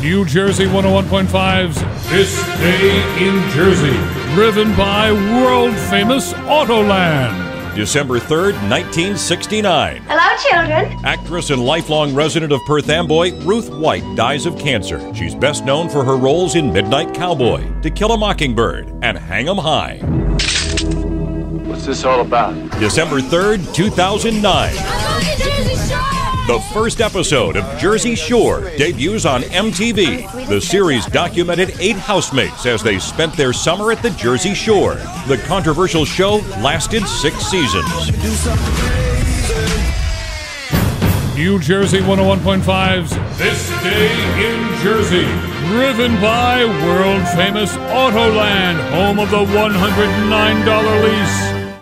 New Jersey 101.5's This Day in Jersey, driven by world famous Autoland. December 3rd, 1969. Hello, children. Actress and lifelong resident of Perth Amboy, Ruth White dies of cancer. She's best known for her roles in Midnight Cowboy, To Kill a Mockingbird, and Hang 'em High. What's this all about? December 3rd, 2009. The first episode of Jersey Shore debuts on MTV. The series documented eight housemates as they spent their summer at the Jersey Shore. The controversial show lasted six seasons. New Jersey 101.5's This Day in Jersey, driven by world famous Autoland, home of the $109 lease.